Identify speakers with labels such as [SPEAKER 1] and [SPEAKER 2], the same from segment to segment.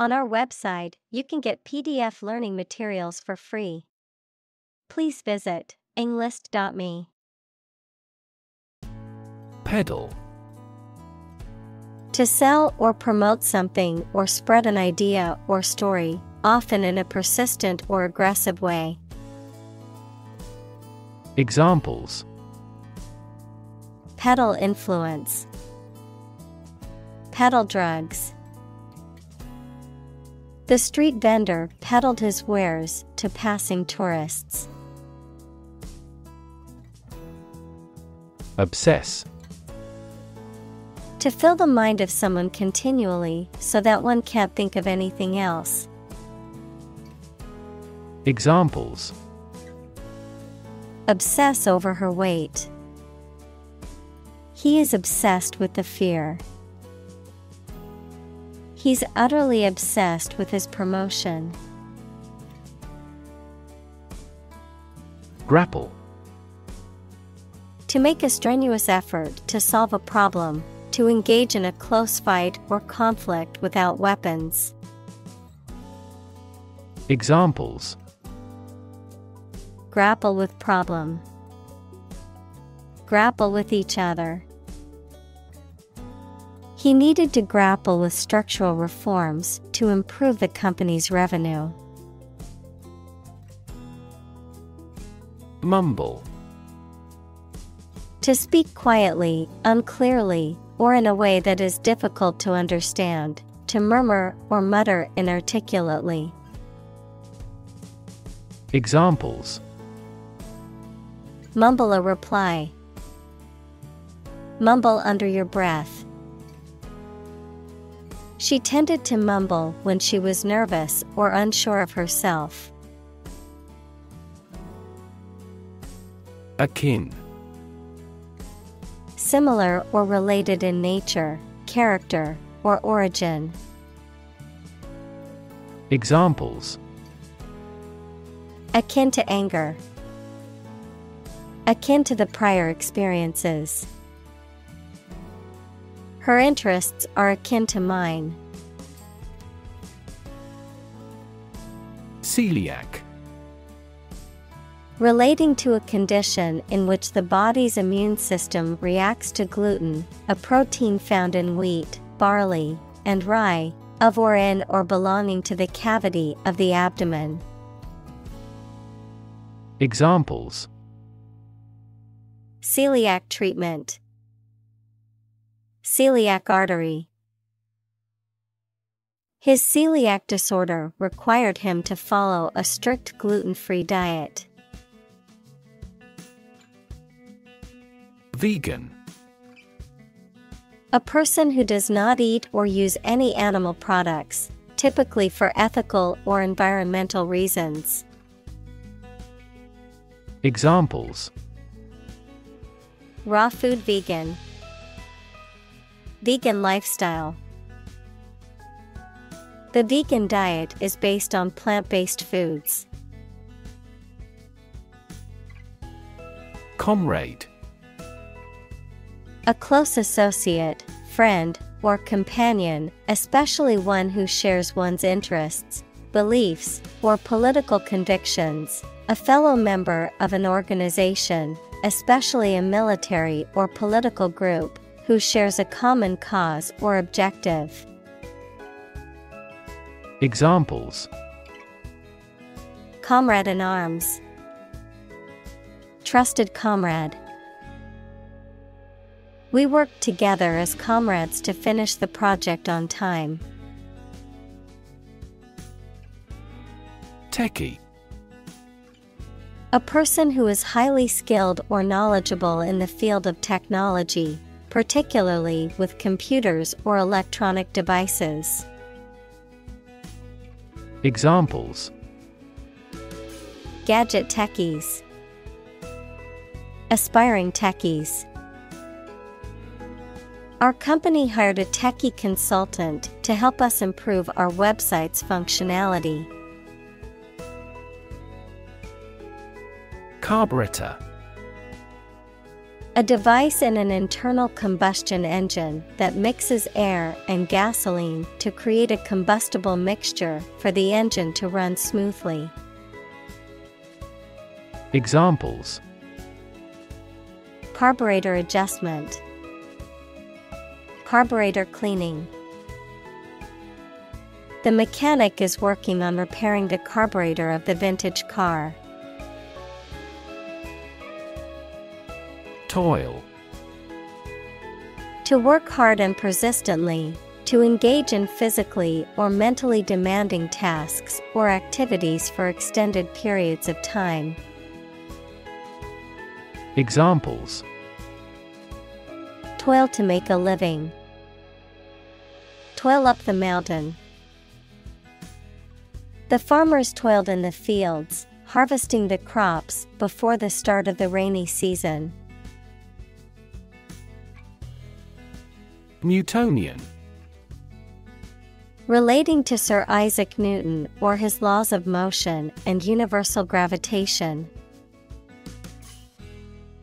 [SPEAKER 1] On our website, you can get PDF learning materials for free. Please visit englist.me.
[SPEAKER 2] Peddle
[SPEAKER 1] To sell or promote something or spread an idea or story, often in a persistent or aggressive way.
[SPEAKER 2] Examples
[SPEAKER 1] Peddle influence, Peddle drugs. The street vendor peddled his wares to passing tourists.
[SPEAKER 2] Obsess
[SPEAKER 1] To fill the mind of someone continually so that one can't think of anything else.
[SPEAKER 2] Examples
[SPEAKER 1] Obsess over her weight. He is obsessed with the fear. He's utterly obsessed with his promotion.
[SPEAKER 2] Grapple
[SPEAKER 1] To make a strenuous effort to solve a problem, to engage in a close fight or conflict without weapons.
[SPEAKER 2] Examples
[SPEAKER 1] Grapple with problem. Grapple with each other. He needed to grapple with structural reforms to improve the company's revenue.
[SPEAKER 2] Mumble
[SPEAKER 1] To speak quietly, unclearly, or in a way that is difficult to understand, to murmur or mutter inarticulately.
[SPEAKER 2] Examples
[SPEAKER 1] Mumble a reply. Mumble under your breath. She tended to mumble when she was nervous or unsure of herself.
[SPEAKER 2] Akin
[SPEAKER 1] Similar or related in nature, character, or origin.
[SPEAKER 2] Examples
[SPEAKER 1] Akin to anger. Akin to the prior experiences. Her interests are akin to mine.
[SPEAKER 2] Celiac
[SPEAKER 1] Relating to a condition in which the body's immune system reacts to gluten, a protein found in wheat, barley, and rye, of or in or belonging to the cavity of the abdomen.
[SPEAKER 2] Examples
[SPEAKER 1] Celiac treatment, Celiac artery. His celiac disorder required him to follow a strict gluten free diet.
[SPEAKER 2] Vegan
[SPEAKER 1] A person who does not eat or use any animal products, typically for ethical or environmental reasons.
[SPEAKER 2] Examples
[SPEAKER 1] Raw food vegan, Vegan lifestyle. The vegan diet is based on plant based foods.
[SPEAKER 2] Comrade
[SPEAKER 1] A close associate, friend, or companion, especially one who shares one's interests, beliefs, or political convictions, a fellow member of an organization, especially a military or political group, who shares a common cause or objective.
[SPEAKER 2] Examples
[SPEAKER 1] Comrade in arms, Trusted comrade. We worked together as comrades to finish the project on time.
[SPEAKER 2] Techie
[SPEAKER 1] A person who is highly skilled or knowledgeable in the field of technology, particularly with computers or electronic devices.
[SPEAKER 2] Examples
[SPEAKER 1] Gadget techies, Aspiring techies. Our company hired a techie consultant to help us improve our website's functionality.
[SPEAKER 2] Carburetor
[SPEAKER 1] A device in an internal combustion engine that mixes air and gasoline to create a combustible mixture for the engine to run smoothly.
[SPEAKER 2] Examples
[SPEAKER 1] Carburetor adjustment, Carburetor cleaning. The mechanic is working on repairing the carburetor of the vintage car.
[SPEAKER 2] Toil.
[SPEAKER 1] To work hard and persistently, to engage in physically or mentally demanding tasks or activities for extended periods of time.
[SPEAKER 2] Examples
[SPEAKER 1] Toil to make a living. Toil up the mountain. The farmers toiled in the fields, harvesting the crops before the start of the rainy season.
[SPEAKER 2] Newtonian.
[SPEAKER 1] Relating to Sir Isaac Newton or his laws of motion and universal gravitation.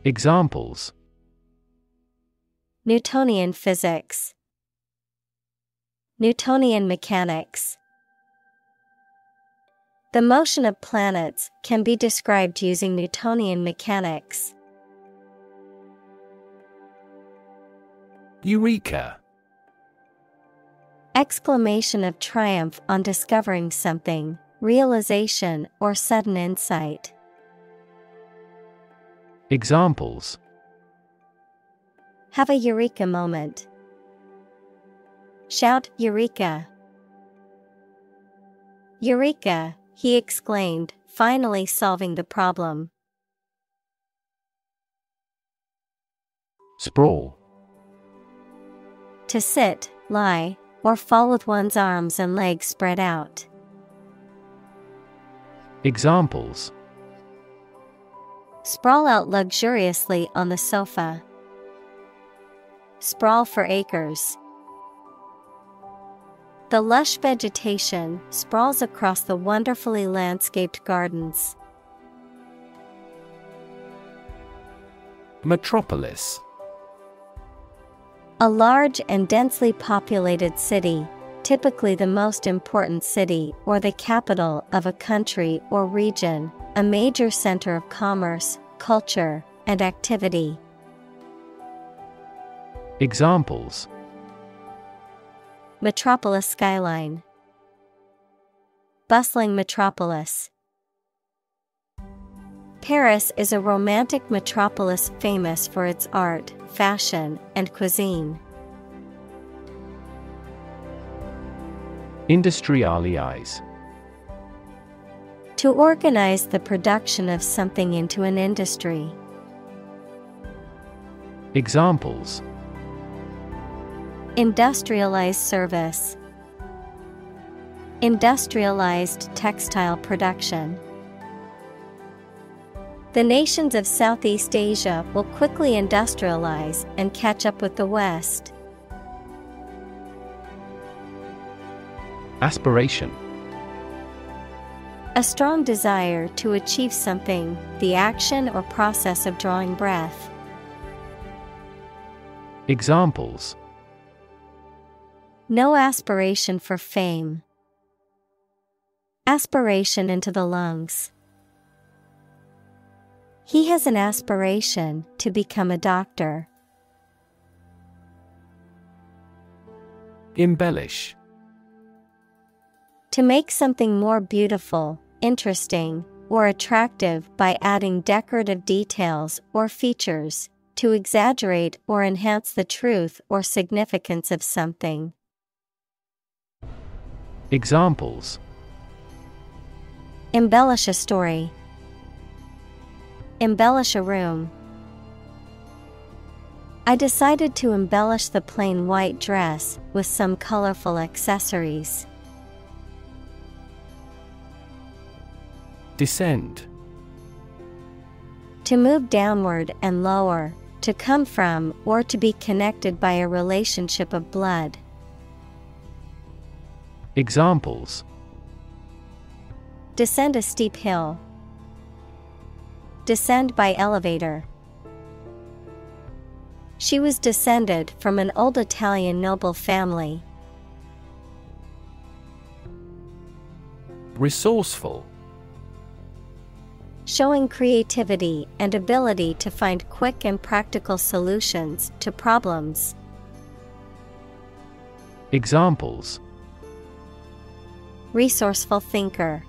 [SPEAKER 2] Examples
[SPEAKER 1] Newtonian physics, Newtonian mechanics. The motion of planets can be described using Newtonian mechanics.
[SPEAKER 2] Eureka!
[SPEAKER 1] Exclamation of triumph on discovering something, realization or sudden insight.
[SPEAKER 2] Examples
[SPEAKER 1] Have a eureka moment. Shout Eureka! Eureka! he exclaimed, finally solving the problem.
[SPEAKER 2] Sprawl.
[SPEAKER 1] To sit, lie, or fall with one's arms and legs spread out.
[SPEAKER 2] Examples
[SPEAKER 1] Sprawl out luxuriously on the sofa. Sprawl for acres. The lush vegetation sprawls across the wonderfully landscaped gardens.
[SPEAKER 2] Metropolis.
[SPEAKER 1] A large and densely populated city, typically the most important city or the capital of a country or region, a major center of commerce, culture, and activity.
[SPEAKER 2] Examples
[SPEAKER 1] Metropolis skyline, Bustling metropolis. Paris is a romantic metropolis famous for its art, fashion, and cuisine.
[SPEAKER 2] Industrialize.
[SPEAKER 1] To organize the production of something into an industry.
[SPEAKER 2] Examples
[SPEAKER 1] Industrialized service, Industrialized textile production. The nations of Southeast Asia will quickly industrialize and catch up with the West.
[SPEAKER 2] Aspiration.
[SPEAKER 1] A strong desire to achieve something, the action or process of drawing breath.
[SPEAKER 2] Examples
[SPEAKER 1] No aspiration for fame. Aspiration into the lungs. He has an aspiration to become a doctor.
[SPEAKER 2] Embellish.
[SPEAKER 1] To make something more beautiful, interesting, or attractive by adding decorative details or features, to exaggerate or enhance the truth or significance of something.
[SPEAKER 2] Examples
[SPEAKER 1] Embellish a story. Embellish a room. I decided to embellish the plain white dress with some colorful accessories.
[SPEAKER 2] Descend.
[SPEAKER 1] To move downward and lower, to come from or to be connected by a relationship of blood.
[SPEAKER 2] Examples
[SPEAKER 1] Descend a steep hill. Descend by elevator. She was descended from an old Italian noble family.
[SPEAKER 2] Resourceful
[SPEAKER 1] Showing creativity and ability to find quick and practical solutions to problems.
[SPEAKER 2] Examples
[SPEAKER 1] Resourceful thinker,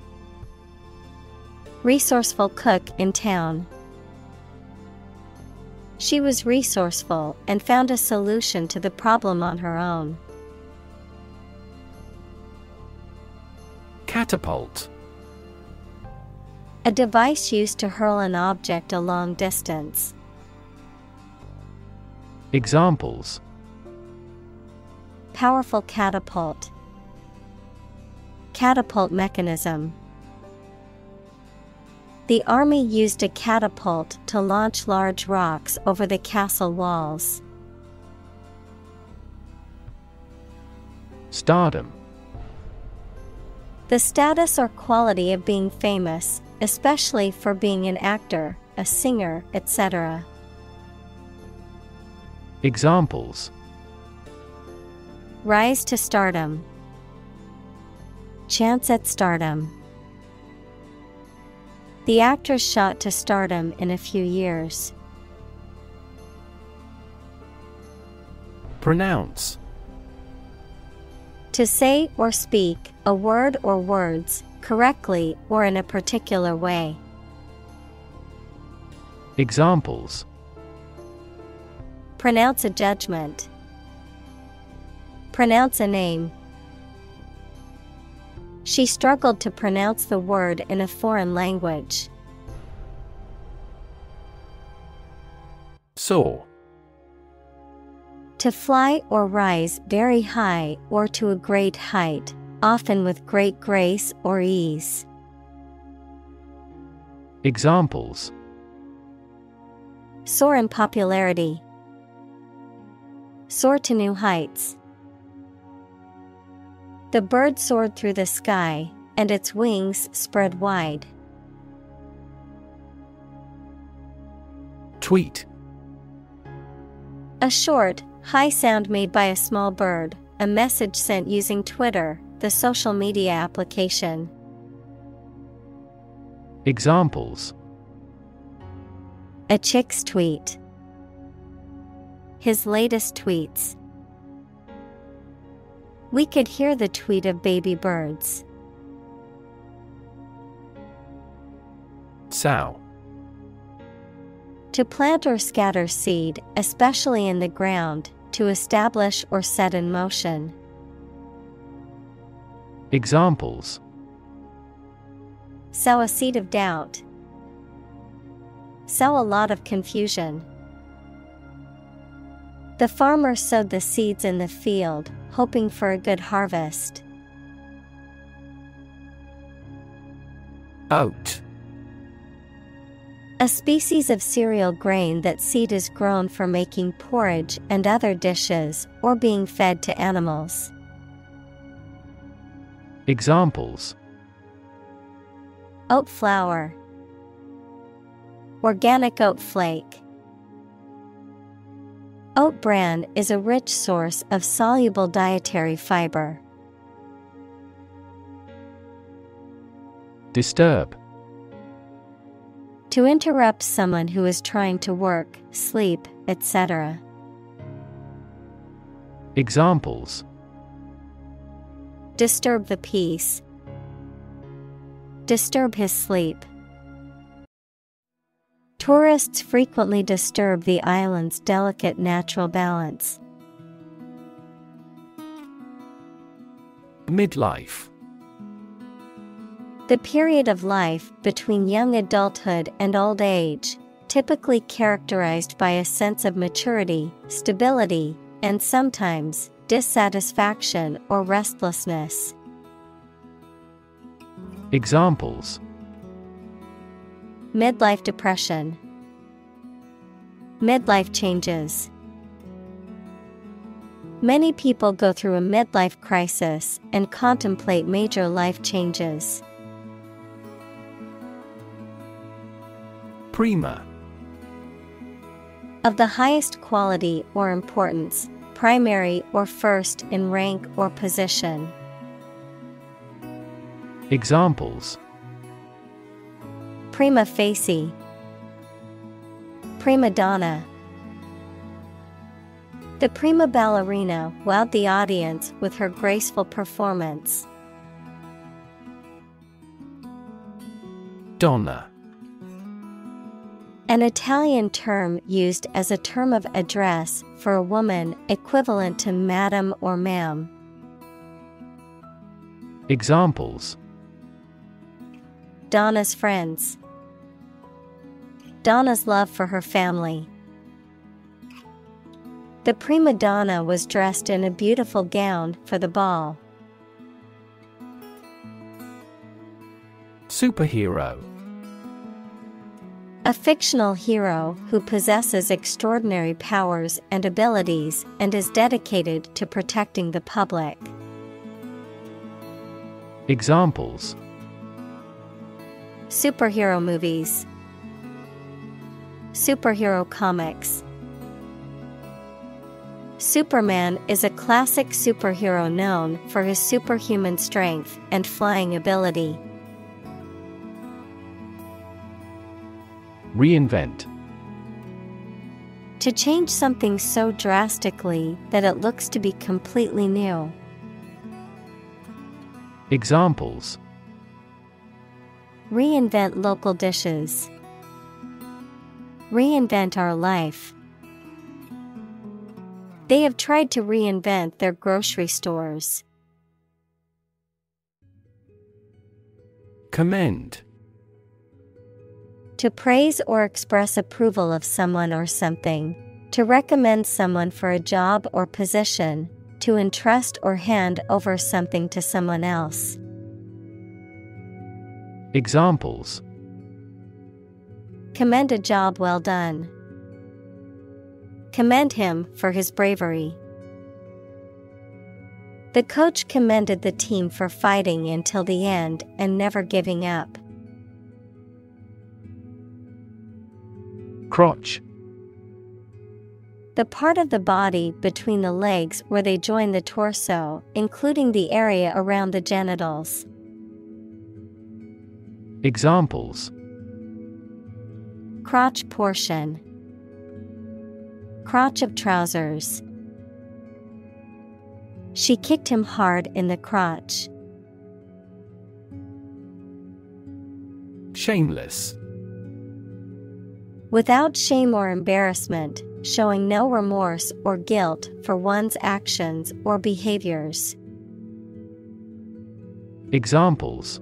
[SPEAKER 1] Resourceful cook in town. She was resourceful and found a solution to the problem on her own.
[SPEAKER 2] Catapult
[SPEAKER 1] A device used to hurl an object a long distance.
[SPEAKER 2] Examples
[SPEAKER 1] Powerful catapult, Catapult mechanism. The army used a catapult to launch large rocks over the castle walls.
[SPEAKER 2] Stardom
[SPEAKER 1] The status or quality of being famous, especially for being an actor, a singer, etc.
[SPEAKER 2] Examples
[SPEAKER 1] Rise to stardom. Chance at stardom. The actress shot to stardom in a few years.
[SPEAKER 2] Pronounce
[SPEAKER 1] To say or speak a word or words correctly or in a particular way.
[SPEAKER 2] Examples
[SPEAKER 1] Pronounce a judgment. Pronounce a name. She struggled to pronounce the word in a foreign language.
[SPEAKER 2] Soar
[SPEAKER 1] To fly or rise very high or to a great height, often with great grace or ease.
[SPEAKER 2] Examples
[SPEAKER 1] Soar in popularity. Soar to new heights. The bird soared through the sky, and its wings spread wide.
[SPEAKER 2] Tweet
[SPEAKER 1] A short, high sound made by a small bird, a message sent using Twitter, the social media application.
[SPEAKER 2] Examples
[SPEAKER 1] A chick's tweet. His latest tweets. We could hear the tweet of baby birds.
[SPEAKER 2] Sow
[SPEAKER 1] To plant or scatter seed, especially in the ground, to establish or set in motion.
[SPEAKER 2] Examples
[SPEAKER 1] Sow a seed of doubt. Sow a lot of confusion. The farmer sowed the seeds in the field, hoping for a good harvest.
[SPEAKER 2] Oat
[SPEAKER 1] A species of cereal grain that seed is grown for making porridge and other dishes or being fed to animals.
[SPEAKER 2] Examples
[SPEAKER 1] Oat flour, Organic oat flake. Oat bran is a rich source of soluble dietary fiber.
[SPEAKER 2] Disturb
[SPEAKER 1] To interrupt someone who is trying to work, sleep, etc.
[SPEAKER 2] Examples
[SPEAKER 1] Disturb the peace. Disturb his sleep. Tourists frequently disturb the island's delicate natural balance.
[SPEAKER 2] Midlife
[SPEAKER 1] The period of life between young adulthood and old age, typically characterized by a sense of maturity, stability, and sometimes dissatisfaction or restlessness.
[SPEAKER 2] Examples
[SPEAKER 1] Midlife depression, Midlife changes. Many people go through a midlife crisis and contemplate major life changes.
[SPEAKER 2] Prima
[SPEAKER 1] Of the highest quality or importance, primary or first in rank or position.
[SPEAKER 2] Examples
[SPEAKER 1] Prima facie, Prima donna. The prima ballerina wowed the audience with her graceful performance.
[SPEAKER 2] Donna
[SPEAKER 1] An Italian term used as a term of address for a woman equivalent to madam or ma'am.
[SPEAKER 2] Examples
[SPEAKER 1] Donna's friends. Donna's love for her family. The prima donna was dressed in a beautiful gown for the ball.
[SPEAKER 2] Superhero
[SPEAKER 1] A fictional hero who possesses extraordinary powers and abilities and is dedicated to protecting the public.
[SPEAKER 2] Examples
[SPEAKER 1] Superhero movies, Superhero comics. Superman is a classic superhero known for his superhuman strength and flying ability.
[SPEAKER 2] Reinvent
[SPEAKER 1] To change something so drastically that it looks to be completely new.
[SPEAKER 2] Examples
[SPEAKER 1] Reinvent local dishes. Reinvent our life. They have tried to reinvent their grocery stores.
[SPEAKER 2] Commend
[SPEAKER 1] To praise or express approval of someone or something. To recommend someone for a job or position. To entrust or hand over something to someone else.
[SPEAKER 2] Examples
[SPEAKER 1] Commend a job well done. Commend him for his bravery. The coach commended the team for fighting until the end and never giving up.
[SPEAKER 2] Crotch
[SPEAKER 1] The part of the body between the legs where they join the torso, including the area around the genitals.
[SPEAKER 2] Examples
[SPEAKER 1] Crotch portion. Crotch of trousers. She kicked him hard in the crotch.
[SPEAKER 2] Shameless
[SPEAKER 1] Without shame or embarrassment, showing no remorse or guilt for one's actions or behaviors.
[SPEAKER 2] Examples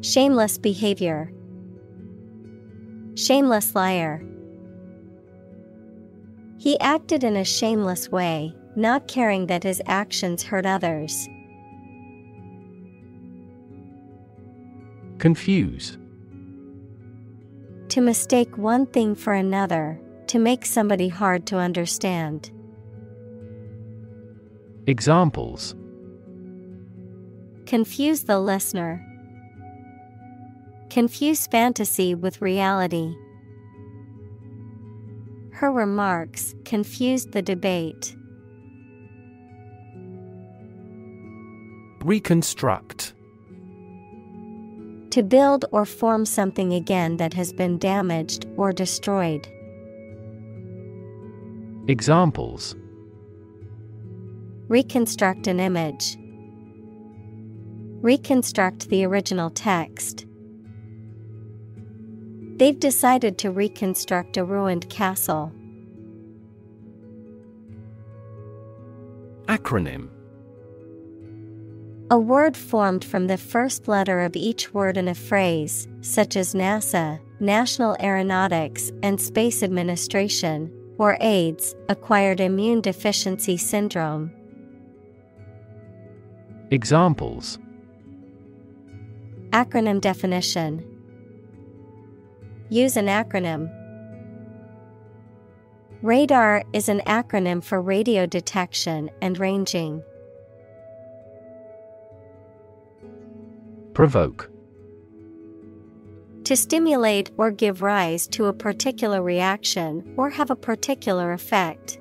[SPEAKER 1] Shameless behavior. Shameless liar. He acted in a shameless way, not caring that his actions hurt others.
[SPEAKER 2] Confuse
[SPEAKER 1] To mistake one thing for another, to make somebody hard to understand.
[SPEAKER 2] Examples
[SPEAKER 1] Confuse the listener. Confuse fantasy with reality. Her remarks confused the debate.
[SPEAKER 2] Reconstruct
[SPEAKER 1] To build or form something again that has been damaged or destroyed.
[SPEAKER 2] Examples
[SPEAKER 1] Reconstruct an image. Reconstruct the original text. They've decided to reconstruct a ruined castle.
[SPEAKER 2] Acronym
[SPEAKER 1] A word formed from the first letter of each word in a phrase, such as NASA, National Aeronautics and Space Administration, or AIDS, Acquired Immune Deficiency Syndrome.
[SPEAKER 2] Examples
[SPEAKER 1] Acronym definition Use an acronym. Radar is an acronym for radio detection and ranging.
[SPEAKER 2] Provoke
[SPEAKER 1] To stimulate or give rise to a particular reaction or have a particular effect.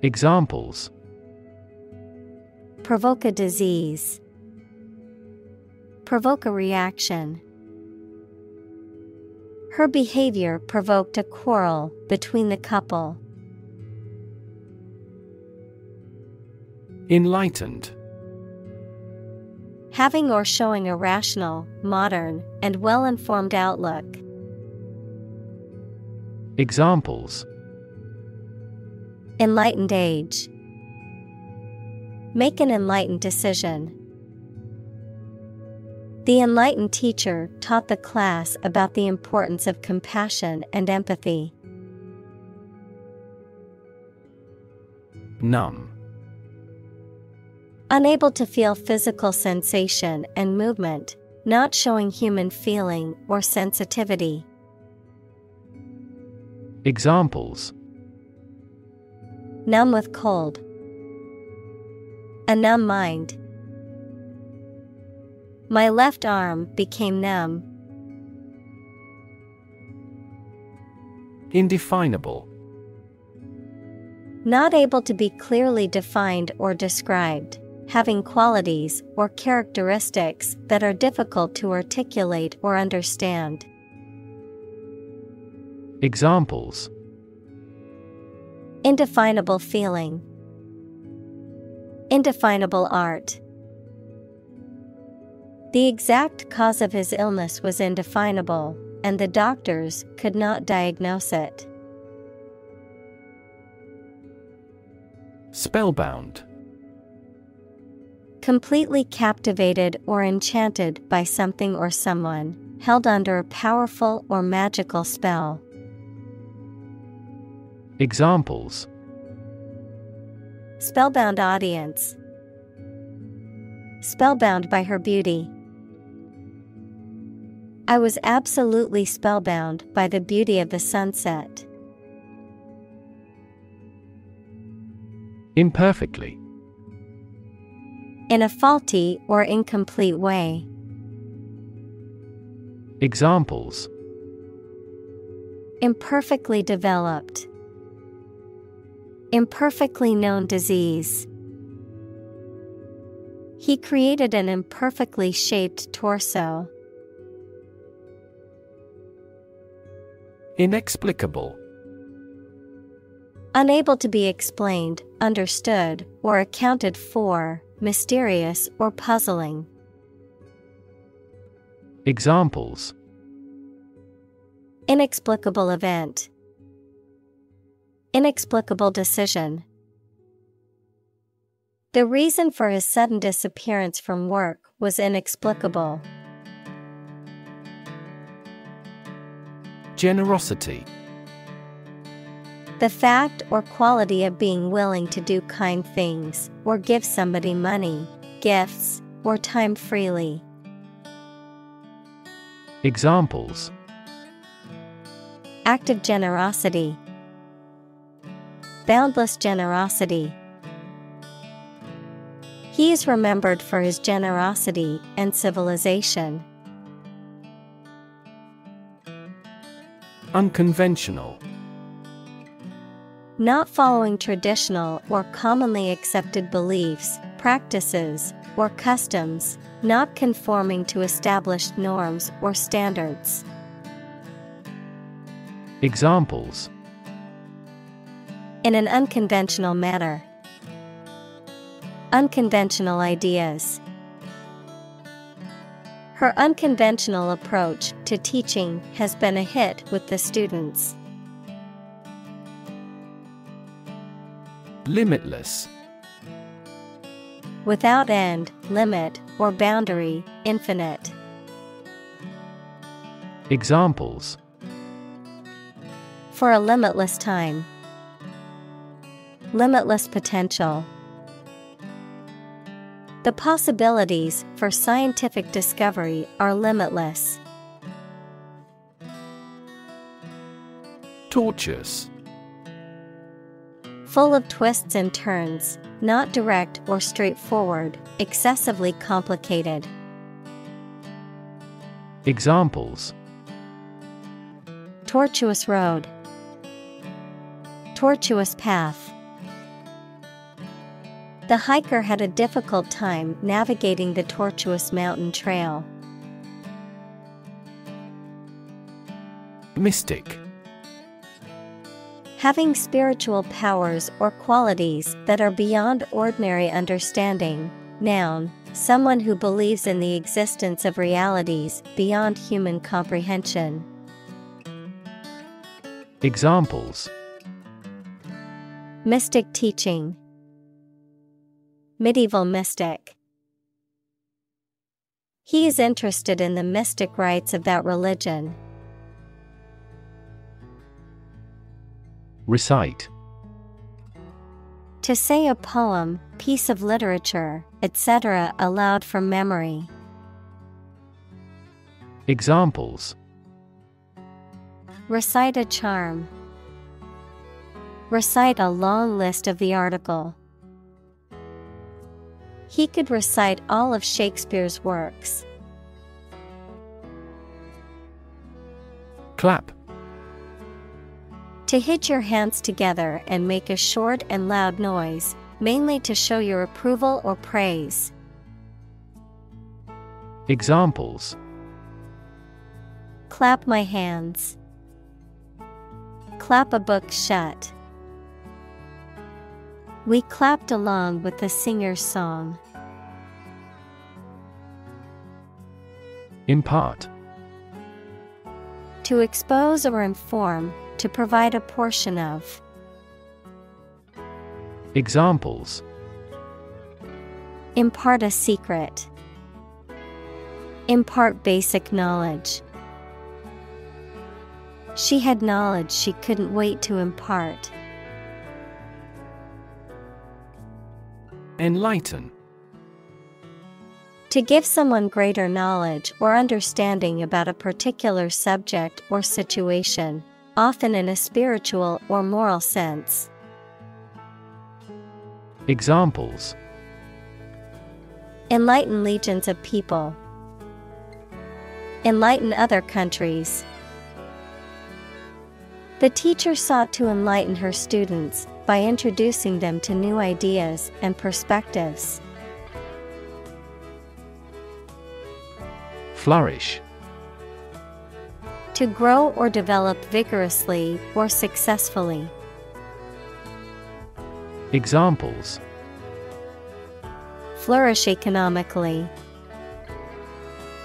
[SPEAKER 2] Examples
[SPEAKER 1] Provoke a disease. Provoke a reaction. Her behavior provoked a quarrel between the couple.
[SPEAKER 2] Enlightened.
[SPEAKER 1] Having or showing a rational, modern, and well informed outlook.
[SPEAKER 2] Examples
[SPEAKER 1] Enlightened age. Make an enlightened decision. The enlightened teacher taught the class about the importance of compassion and empathy.
[SPEAKER 2] Numb.
[SPEAKER 1] Unable to feel physical sensation and movement, not showing human feeling or sensitivity.
[SPEAKER 2] Examples
[SPEAKER 1] Numb with cold. A numb mind. My left arm became numb.
[SPEAKER 2] Indefinable.
[SPEAKER 1] Not able to be clearly defined or described, having qualities or characteristics that are difficult to articulate or understand.
[SPEAKER 2] Examples
[SPEAKER 1] Indefinable feeling. Indefinable art. The exact cause of his illness was indefinable, and the doctors could not diagnose it.
[SPEAKER 2] Spellbound.
[SPEAKER 1] Completely captivated or enchanted by something or someone, held under a powerful or magical spell.
[SPEAKER 2] Examples
[SPEAKER 1] Spellbound audience. Spellbound by her beauty. I was absolutely spellbound by the beauty of the sunset.
[SPEAKER 2] Imperfectly.
[SPEAKER 1] In a faulty or incomplete way.
[SPEAKER 2] Examples
[SPEAKER 1] Imperfectly developed. Imperfectly known disease. He created an imperfectly shaped torso.
[SPEAKER 2] Inexplicable.
[SPEAKER 1] Unable to be explained, understood, or accounted for, mysterious or puzzling.
[SPEAKER 2] Examples
[SPEAKER 1] Inexplicable event. Inexplicable decision. The reason for his sudden disappearance from work was inexplicable.
[SPEAKER 2] Generosity.
[SPEAKER 1] The fact or quality of being willing to do kind things, or give somebody money, gifts, or time freely.
[SPEAKER 2] Examples
[SPEAKER 1] Active generosity, boundless generosity. He is remembered for his generosity and civilization.
[SPEAKER 2] Unconventional.
[SPEAKER 1] Not following traditional or commonly accepted beliefs, practices, or customs, not conforming to established norms or standards.
[SPEAKER 2] Examples
[SPEAKER 1] In an unconventional manner. Unconventional ideas. Her unconventional approach to teaching has been a hit with the students.
[SPEAKER 2] Limitless.
[SPEAKER 1] Without end, limit, or boundary, infinite.
[SPEAKER 2] Examples
[SPEAKER 1] For a limitless time. Limitless potential. The possibilities for scientific discovery are limitless.
[SPEAKER 2] Tortuous.
[SPEAKER 1] Full of twists and turns, not direct or straightforward, excessively complicated.
[SPEAKER 2] Examples
[SPEAKER 1] Tortuous road, Tortuous path. The hiker had a difficult time navigating the tortuous mountain trail.
[SPEAKER 2] Mystic
[SPEAKER 1] Having spiritual powers or qualities that are beyond ordinary understanding. Noun, someone who believes in the existence of realities beyond human comprehension.
[SPEAKER 2] Examples
[SPEAKER 1] Mystic teaching, Medieval mystic. He is interested in the mystic rites of that religion.
[SPEAKER 2] Recite
[SPEAKER 1] To say a poem, piece of literature, etc., aloud from memory.
[SPEAKER 2] Examples
[SPEAKER 1] Recite a charm. Recite a long list of the article. He could recite all of Shakespeare's works.
[SPEAKER 2] Clap
[SPEAKER 1] To hit your hands together and make a short and loud noise, mainly to show your approval or praise.
[SPEAKER 2] Examples
[SPEAKER 1] Clap my hands. Clap a book shut. We clapped along with the singer's song.
[SPEAKER 2] Impart
[SPEAKER 1] To expose or inform, to provide a portion of.
[SPEAKER 2] Examples
[SPEAKER 1] Impart a secret. Impart basic knowledge. She had knowledge she couldn't wait to impart.
[SPEAKER 2] Enlighten
[SPEAKER 1] To give someone greater knowledge or understanding about a particular subject or situation, often in a spiritual or moral sense.
[SPEAKER 2] Examples
[SPEAKER 1] Enlighten legions of people. Enlighten other countries. The teacher sought to enlighten her students by introducing them to new ideas and perspectives.
[SPEAKER 2] Flourish
[SPEAKER 1] To grow or develop vigorously or successfully.
[SPEAKER 2] Examples
[SPEAKER 1] Flourish economically.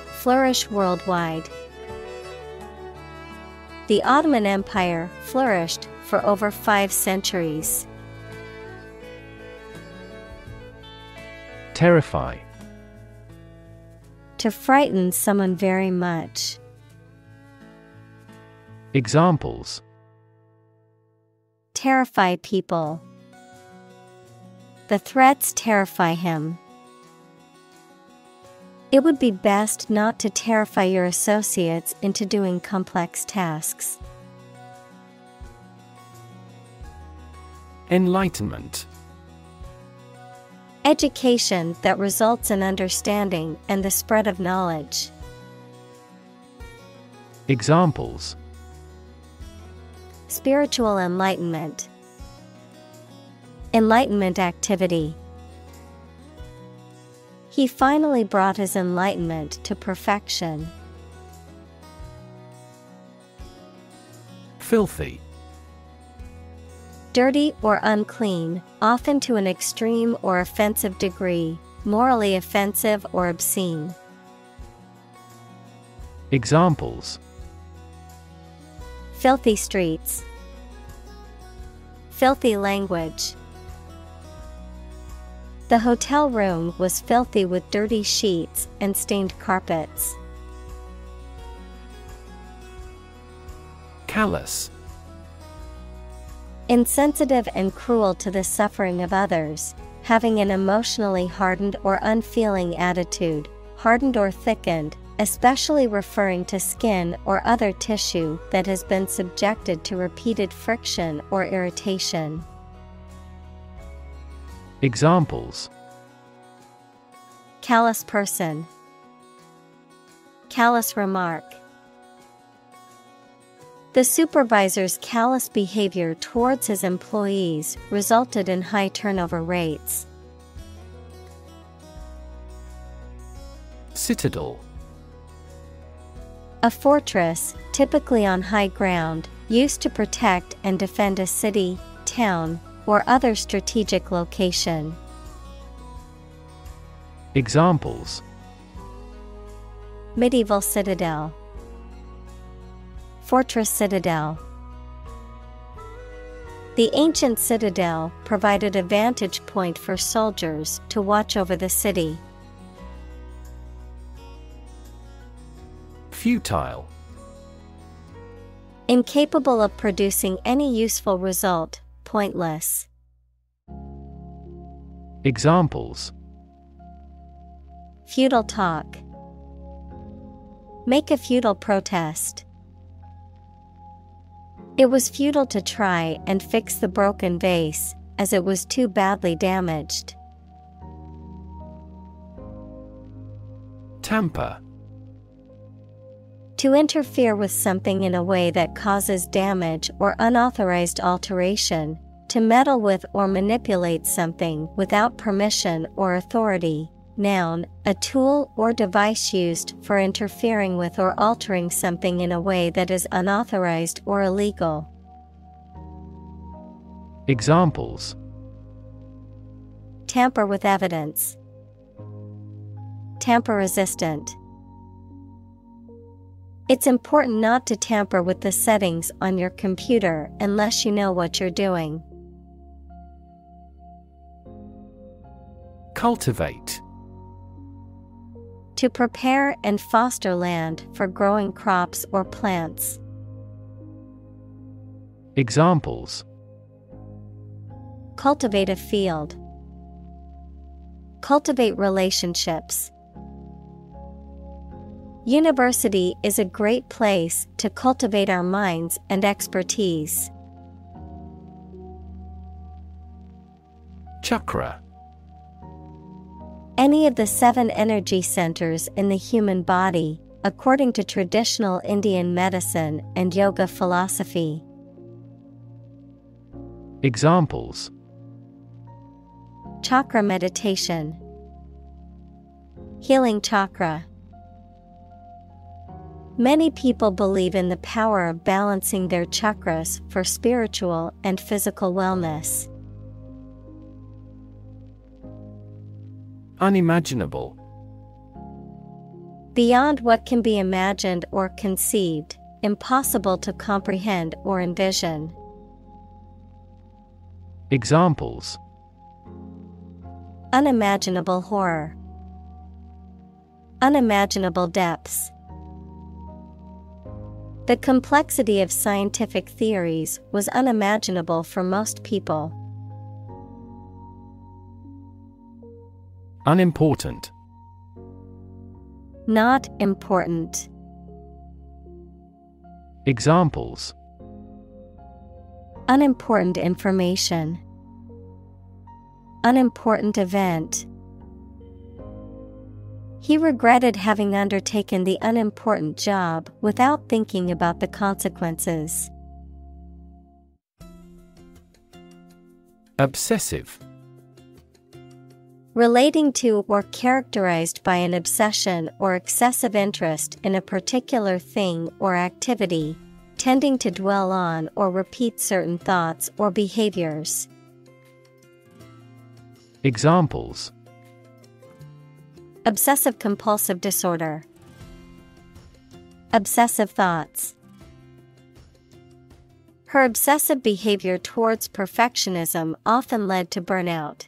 [SPEAKER 1] Flourish worldwide. The Ottoman Empire flourished for over five centuries.
[SPEAKER 2] Terrify
[SPEAKER 1] To frighten someone very much.
[SPEAKER 2] Examples
[SPEAKER 1] Terrify people. The threats terrify him. It would be best not to terrify your associates into doing complex tasks.
[SPEAKER 2] Enlightenment
[SPEAKER 1] Education that results in understanding and the spread of knowledge.
[SPEAKER 2] Examples
[SPEAKER 1] Spiritual enlightenment. Enlightenment activity. He finally brought his enlightenment to perfection.
[SPEAKER 2] Filthy
[SPEAKER 1] Dirty or unclean, often to an extreme or offensive degree, morally offensive or obscene.
[SPEAKER 2] Examples
[SPEAKER 1] Filthy streets. Filthy language. The hotel room was filthy with dirty sheets and stained carpets.
[SPEAKER 2] Callous
[SPEAKER 1] Insensitive and cruel to the suffering of others, having an emotionally hardened or unfeeling attitude, hardened or thickened, especially referring to skin or other tissue that has been subjected to repeated friction or irritation.
[SPEAKER 2] Examples
[SPEAKER 1] Callous person. Callous remark. The supervisor's callous behavior towards his employees resulted in high turnover rates.
[SPEAKER 2] Citadel
[SPEAKER 1] A fortress, typically on high ground, used to protect and defend a city, town, or other strategic location.
[SPEAKER 2] Examples
[SPEAKER 1] Medieval citadel, Fortress citadel. The ancient citadel provided a vantage point for soldiers to watch over the city.
[SPEAKER 2] Futile
[SPEAKER 1] Incapable of producing any useful result, pointless.
[SPEAKER 2] Examples
[SPEAKER 1] Futile talk. Make a futile protest. It was futile to try and fix the broken vase, as it was too badly damaged.
[SPEAKER 2] Tamper
[SPEAKER 1] To interfere with something in a way that causes damage or unauthorized alteration, to meddle with or manipulate something without permission or authority. Noun, a tool or device used for interfering with or altering something in a way that is unauthorized or illegal.
[SPEAKER 2] Examples
[SPEAKER 1] Tamper with evidence. Tamper resistant. It's important not to tamper with the settings on your computer unless you know what you're doing.
[SPEAKER 2] Cultivate
[SPEAKER 1] To prepare and foster land for growing crops or plants.
[SPEAKER 2] Examples
[SPEAKER 1] Cultivate a field. Cultivate relationships. University is a great place to cultivate our minds and expertise.
[SPEAKER 2] Chakra
[SPEAKER 1] Any of the seven energy centers in the human body, according to traditional Indian medicine and yoga philosophy.
[SPEAKER 2] Examples
[SPEAKER 1] Chakra meditation, Healing chakra. Many people believe in the power of balancing their chakras for spiritual and physical wellness.
[SPEAKER 2] Unimaginable
[SPEAKER 1] Beyond what can be imagined or conceived, impossible to comprehend or envision.
[SPEAKER 2] Examples
[SPEAKER 1] Unimaginable horror, Unimaginable depths. The complexity of scientific theories was unimaginable for most people.
[SPEAKER 2] Unimportant
[SPEAKER 1] Not important.
[SPEAKER 2] Examples
[SPEAKER 1] Unimportant information. Unimportant event. He regretted having undertaken the unimportant job without thinking about the consequences.
[SPEAKER 2] Obsessive
[SPEAKER 1] Relating to or characterized by an obsession or excessive interest in a particular thing or activity, tending to dwell on or repeat certain thoughts or behaviors.
[SPEAKER 2] Examples
[SPEAKER 1] Obsessive compulsive disorder. Obsessive thoughts. Her obsessive behavior towards perfectionism often led to burnout.